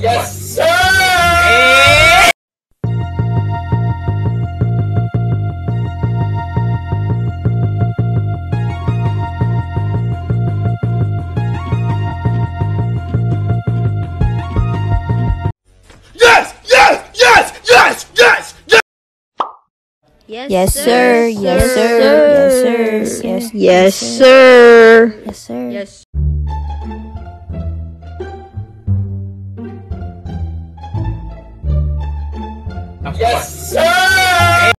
Yes, sir! Yes, yes, yes, yes, yes, sir. Yes, sir. Yes, sir. Yes, sir. Yes, sir. Yes, sir. Yes, sir yes, sir. Yes. Yes, sir!